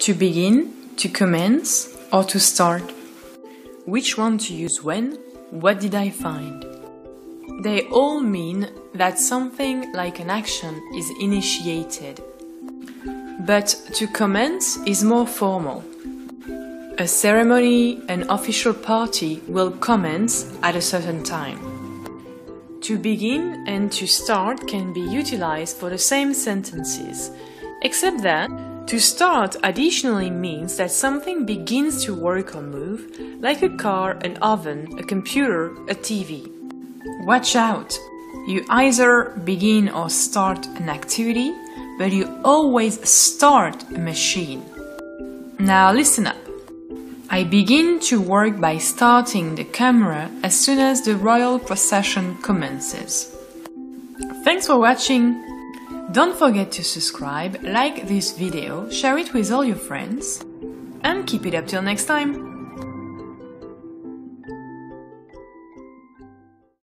To begin, to commence, or to start? Which one to use when? What did I find? They all mean that something like an action is initiated. But to commence is more formal. A ceremony, an official party will commence at a certain time. To begin and to start can be utilized for the same sentences, except that to start additionally means that something begins to work or move, like a car, an oven, a computer, a TV. Watch out! You either begin or start an activity, but you always start a machine. Now listen up. I begin to work by starting the camera as soon as the royal procession commences. Thanks for watching! Don't forget to subscribe, like this video, share it with all your friends, and keep it up till next time!